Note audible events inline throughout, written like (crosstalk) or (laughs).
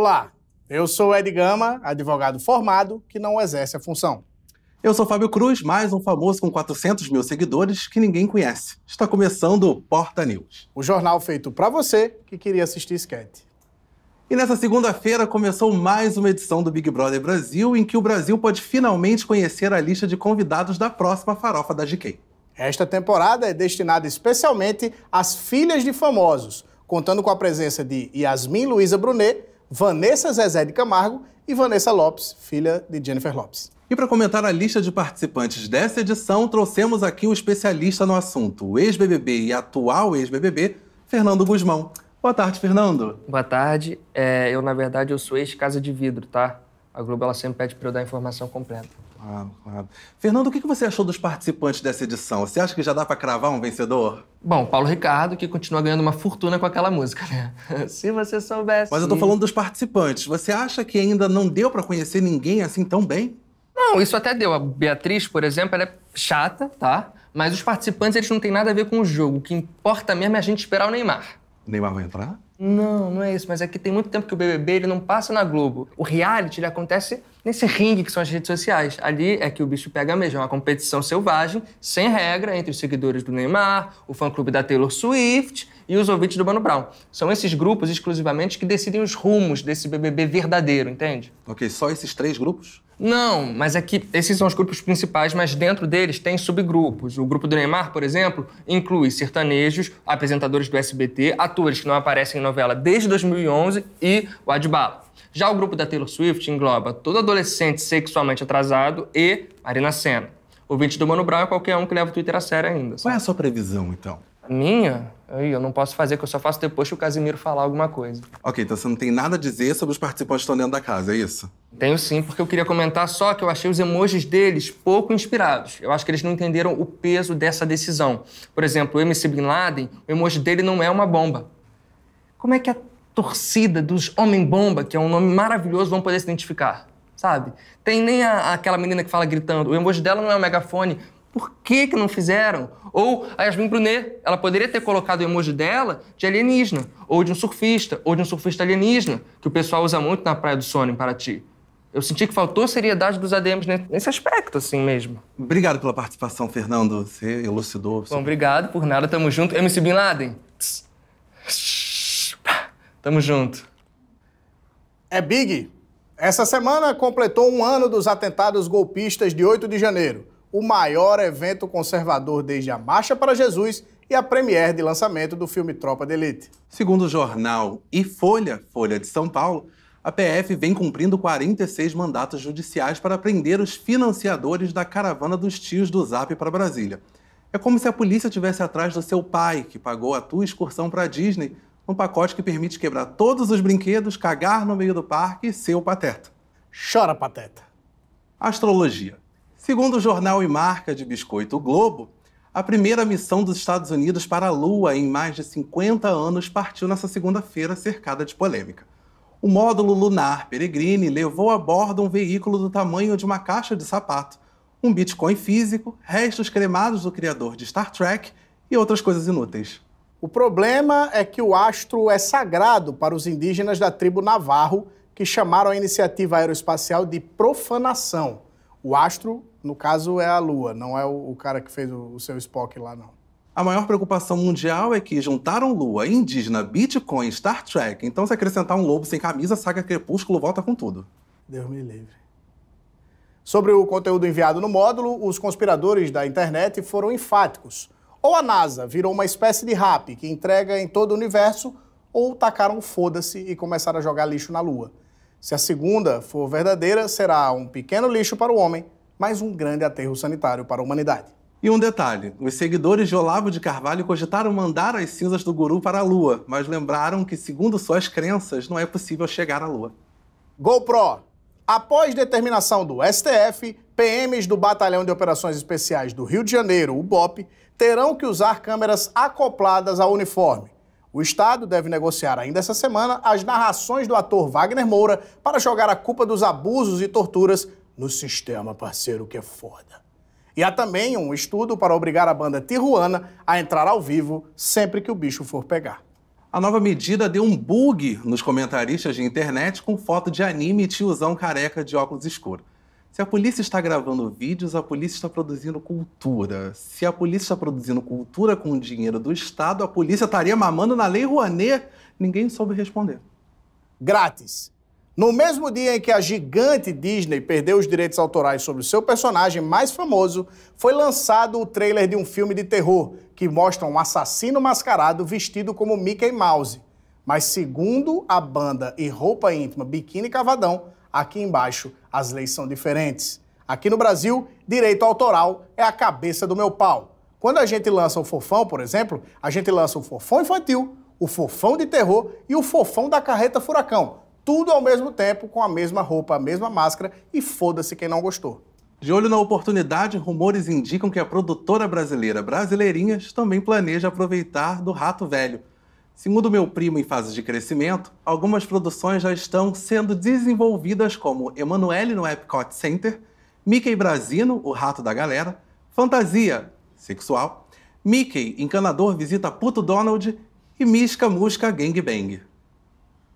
Olá, eu sou Ed Gama, advogado formado que não exerce a função. Eu sou Fábio Cruz, mais um famoso com 400 mil seguidores que ninguém conhece. Está começando o Porta News. O jornal feito para você que queria assistir sketch. E nessa segunda-feira começou mais uma edição do Big Brother Brasil, em que o Brasil pode finalmente conhecer a lista de convidados da próxima farofa da GK. Esta temporada é destinada especialmente às filhas de famosos, contando com a presença de Yasmin Luiza Brunet, Vanessa Zezé de Camargo e Vanessa Lopes, filha de Jennifer Lopes. E para comentar a lista de participantes dessa edição, trouxemos aqui um especialista no assunto, o ex-BBB e atual ex-BBB, Fernando Guzmão. Boa tarde, Fernando. Boa tarde. É, eu, na verdade, eu sou ex-casa de vidro, tá? A Globo, ela sempre pede para eu dar a informação completa. Claro, claro. Fernando, o que você achou dos participantes dessa edição? Você acha que já dá para cravar um vencedor? Bom, Paulo Ricardo, que continua ganhando uma fortuna com aquela música, né? (laughs) Se você soubesse. Mas eu tô falando dos participantes. Você acha que ainda não deu para conhecer ninguém assim tão bem? Não, isso até deu. A Beatriz, por exemplo, ela é chata, tá? Mas os participantes, eles não têm nada a ver com o jogo. O que importa mesmo é a gente esperar o Neymar. O Neymar vai entrar? Não, não é isso. Mas é que tem muito tempo que o BBB ele não passa na Globo. O reality ele acontece nesse ringue que são as redes sociais. Ali é que o bicho pega mesmo. É uma competição selvagem, sem regra, entre os seguidores do Neymar, o fã-clube da Taylor Swift e os ouvintes do Mano Brown. São esses grupos exclusivamente que decidem os rumos desse BBB verdadeiro, entende? Ok, só esses três grupos? Não, mas é que esses são os grupos principais, mas dentro deles tem subgrupos. O grupo do Neymar, por exemplo, inclui sertanejos, apresentadores do SBT, atores que não aparecem em novela desde 2011 e o Adbala. Já o grupo da Taylor Swift engloba todo adolescente sexualmente atrasado e Marina Senna. O 20 do Mano Brown é qualquer um que leva o Twitter a sério ainda. Qual é a sua previsão, então? Minha? Eu não posso fazer, que eu só faço depois que o Casimiro falar alguma coisa. Ok, então você não tem nada a dizer sobre os participantes que estão dentro da casa, é isso? Tenho sim, porque eu queria comentar só que eu achei os emojis deles pouco inspirados. Eu acho que eles não entenderam o peso dessa decisão. Por exemplo, o MC Bin Laden, o emoji dele não é uma bomba. Como é que a torcida dos Homem-Bomba, que é um nome maravilhoso, vão poder se identificar? Sabe? Tem nem a, aquela menina que fala gritando. O emoji dela não é um megafone. Por que, que não fizeram? Ou a Yasmin Brunet, ela poderia ter colocado o emoji dela de alienígena, ou de um surfista, ou de um surfista alienígena, que o pessoal usa muito na Praia do Sono, em Paraty. Eu senti que faltou seriedade dos ADMs nesse aspecto, assim mesmo. Obrigado pela participação, Fernando. Você elucidou. Bom, obrigado por nada. Tamo junto. MC Bin Laden. Tamo junto. É Big. Essa semana completou um ano dos atentados golpistas de 8 de janeiro o maior evento conservador desde a Marcha para Jesus e a premiere de lançamento do filme Tropa de Elite. Segundo o jornal e Folha, Folha de São Paulo, a PF vem cumprindo 46 mandatos judiciais para prender os financiadores da caravana dos tios do Zap para Brasília. É como se a polícia estivesse atrás do seu pai, que pagou a tua excursão para a Disney, um pacote que permite quebrar todos os brinquedos, cagar no meio do parque e ser o pateta. Chora, pateta. Astrologia. Segundo o jornal e marca de biscoito o Globo, a primeira missão dos Estados Unidos para a Lua em mais de 50 anos partiu nessa segunda-feira, cercada de polêmica. O módulo lunar Peregrine levou a bordo um veículo do tamanho de uma caixa de sapato, um Bitcoin físico, restos cremados do criador de Star Trek e outras coisas inúteis. O problema é que o astro é sagrado para os indígenas da tribo Navarro, que chamaram a iniciativa aeroespacial de profanação. O astro no caso, é a Lua, não é o, cara que fez o, o, seu Spock lá, não. A maior preocupação mundial é que juntaram Lua, indígena, Bitcoin, Star Trek. Então, se acrescentar um lobo sem camisa, saga Crepúsculo volta com tudo. Deus me livre. Sobre o conteúdo enviado no módulo, os conspiradores da internet foram enfáticos. Ou a NASA virou uma espécie de rap que entrega em todo o universo, ou tacaram foda-se e começaram a jogar lixo na Lua. Se a segunda for verdadeira, será um pequeno lixo para o homem mas um grande aterro sanitário para a humanidade. E um detalhe: os seguidores de Olavo de Carvalho cogitaram mandar as cinzas do guru para a Lua, mas lembraram que, segundo suas crenças, não é possível chegar à Lua. GoPro. Após determinação do STF, PMs do Batalhão de Operações Especiais do Rio de Janeiro, o BOP, terão que usar câmeras acopladas ao uniforme. O Estado deve negociar ainda essa semana as narrações do ator Wagner Moura para jogar a culpa dos abusos e torturas no sistema, parceiro, que é foda. E há também um estudo para obrigar a banda Tijuana a entrar ao vivo sempre que o bicho for pegar. A nova medida deu um bug nos comentaristas de internet com foto de anime e tiozão careca de óculos escuros. Se a polícia está gravando vídeos, a polícia está produzindo cultura. Se a polícia está produzindo cultura com o dinheiro do Estado, a polícia estaria mamando na Lei Rouanet. Ninguém soube responder. Grátis. No mesmo dia em que a gigante Disney perdeu os direitos autorais sobre o seu personagem mais famoso, foi lançado o trailer de um filme de terror que mostra um assassino mascarado vestido como Mickey Mouse. Mas segundo a banda e roupa íntima Biquíni Cavadão, aqui embaixo as leis são diferentes. Aqui no Brasil, direito autoral é a cabeça do meu pau. Quando a gente lança o fofão, por exemplo, a gente lança o fofão infantil, o fofão de terror e o fofão da carreta furacão tudo ao mesmo tempo, com a mesma roupa, a mesma máscara e foda-se quem não gostou. De olho na oportunidade, rumores indicam que a produtora brasileira Brasileirinhas também planeja aproveitar do rato velho. Segundo meu primo em fase de crescimento, algumas produções já estão sendo desenvolvidas como Emanuele no Epcot Center, Mickey Brasino, o rato da galera, Fantasia, sexual, Mickey, encanador visita Puto Donald e Misca Musca Gangbang.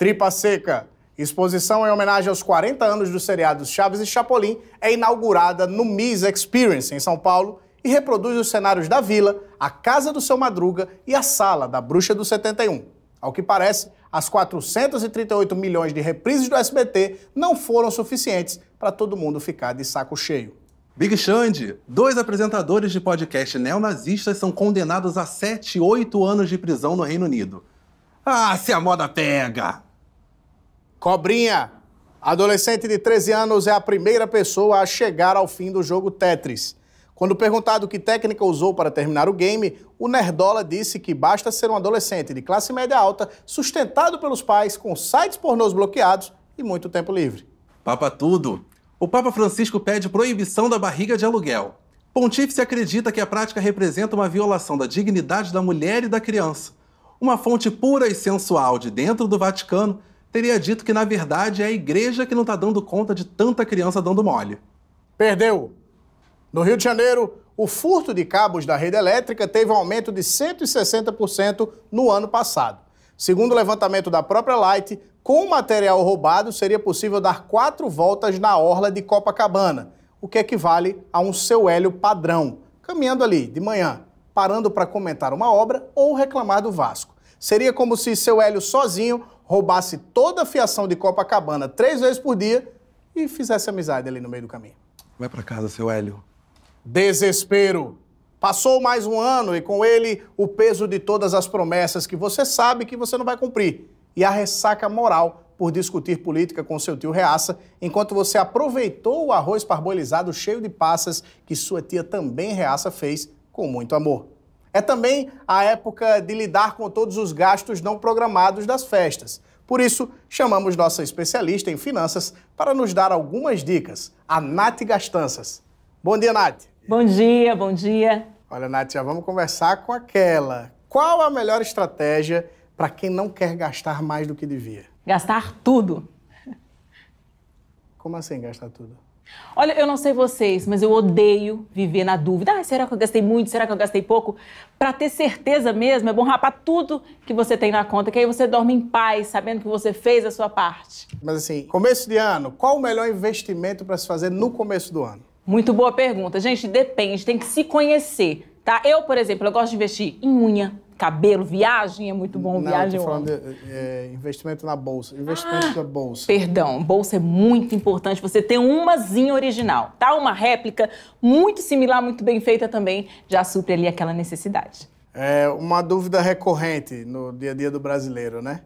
Tripa Seca, Exposição em homenagem aos 40 anos dos seriados Chaves e Chapolin é inaugurada no Miss Experience, em São Paulo, e reproduz os cenários da vila, a casa do seu Madruga e a sala da Bruxa do 71. Ao que parece, as 438 milhões de reprises do SBT não foram suficientes para todo mundo ficar de saco cheio. Big Xande, dois apresentadores de podcast neonazistas são condenados a 7 e 8 anos de prisão no Reino Unido. Ah, se a moda pega! Cobrinha, adolescente de 13 anos, é a primeira pessoa a chegar ao fim do jogo Tetris. Quando perguntado que técnica usou para terminar o game, o Nerdola disse que basta ser um adolescente de classe média alta, sustentado pelos pais, com sites pornôs bloqueados e muito tempo livre. Papa tudo! O Papa Francisco pede proibição da barriga de aluguel. Pontífice acredita que a prática representa uma violação da dignidade da mulher e da criança. Uma fonte pura e sensual de dentro do Vaticano teria dito que, na verdade, é a igreja que não está dando conta de tanta criança dando mole. Perdeu. No Rio de Janeiro, o furto de cabos da rede elétrica teve um aumento de 160% no ano passado. Segundo o levantamento da própria Light, com o material roubado seria possível dar quatro voltas na orla de Copacabana, o que equivale a um seu hélio padrão, caminhando ali de manhã, parando para comentar uma obra ou reclamar do Vasco. Seria como se seu hélio sozinho roubasse toda a fiação de Copacabana três vezes por dia e fizesse amizade ali no meio do caminho. Vai para casa, seu Hélio. Desespero. Passou mais um ano e com ele o peso de todas as promessas que você sabe que você não vai cumprir e a ressaca moral por discutir política com seu tio Reaça, enquanto você aproveitou o arroz parbolizado cheio de passas que sua tia também Reaça fez com muito amor. É também a época de lidar com todos os gastos não programados das festas. Por isso, chamamos nossa especialista em finanças para nos dar algumas dicas, a Nath Gastanças. Bom dia, Nath. Bom dia, bom dia. Olha, Nath, já vamos conversar com aquela. Qual a melhor estratégia para quem não quer gastar mais do que devia? Gastar tudo. Como assim gastar tudo? Olha, eu não sei vocês, mas eu odeio viver na dúvida. Ah, será que eu gastei muito? Será que eu gastei pouco? Para ter certeza mesmo, é bom rapar tudo que você tem na conta, que aí você dorme em paz, sabendo que você fez a sua parte. Mas assim, começo de ano, qual o melhor investimento para se fazer no começo do ano? Muito boa pergunta. Gente, depende, tem que se conhecer, tá? Eu, por exemplo, eu gosto de investir em unha, cabelo, viagem é muito bom, Não, viagem eu tô falando de é, investimento na bolsa. Investimento Ah. na bolsa. Perdão, bolsa é muito importante. Você ter umazinha original, tá? Uma réplica muito similar, muito bem feita também, já supre ali aquela necessidade. É uma dúvida recorrente no dia a dia do brasileiro, né?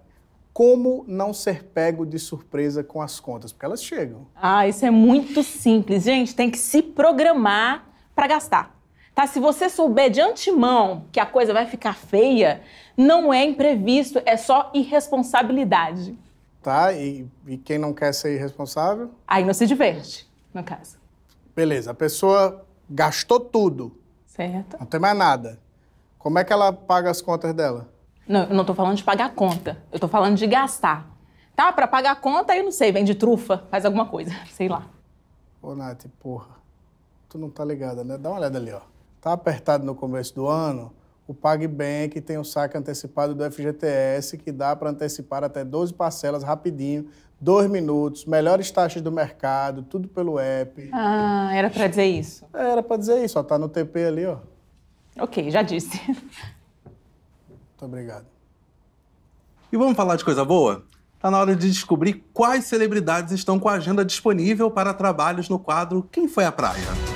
Como não ser pego de surpresa com as contas? Porque elas chegam. Ah, isso é muito simples. Gente, tem que se programar para gastar. Tá? Se você souber de antemão que a coisa vai ficar feia, não é imprevisto, é só irresponsabilidade. Tá? E, e quem não quer ser irresponsável? Aí não se diverte, no caso. Beleza, a pessoa gastou tudo, Certo? não tem mais nada. Como é que ela paga as contas dela? Não, eu não tô falando de pagar conta. Eu tô falando de gastar. Tá? Para pagar a conta, eu não sei, vende trufa, faz alguma coisa, (laughs) sei lá. Ô, Nath, porra, tu não tá ligada, né? Dá uma olhada ali, ó. Tá apertado no começo do ano, o PagBank tem o saque antecipado do FGTS que dá para antecipar até 12 parcelas rapidinho, dois minutos, melhores taxas do mercado, tudo pelo app. Ah, era para dizer isso. Era para dizer isso, ó, tá no TP ali, ó. Ok, já disse. Muito obrigado. E vamos falar de coisa boa? Tá na hora de descobrir quais celebridades estão com a agenda disponível para trabalhos no quadro Quem Foi à Praia?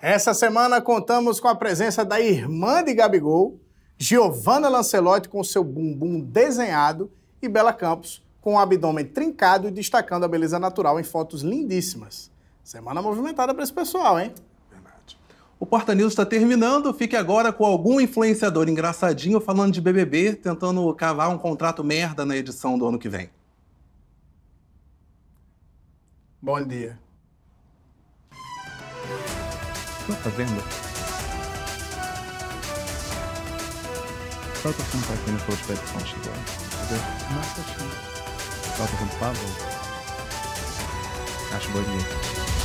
Essa semana contamos com a presença da irmã de Gabigol, Giovanna Lancelotti com seu bumbum desenhado e Bela Campos com o abdômen trincado e destacando a beleza natural em fotos lindíssimas. Semana movimentada para esse pessoal, hein? Verdade. O Porta News está terminando. Fique agora com algum influenciador engraçadinho falando de BBB, tentando cavar um contrato merda na edição do ano que vem. Bom dia. Tá vendo? Qual tá sendo para quem não for de petição chegou? Entendeu? Mas tá achando. Qual tá com Pablo? Acho boa dia.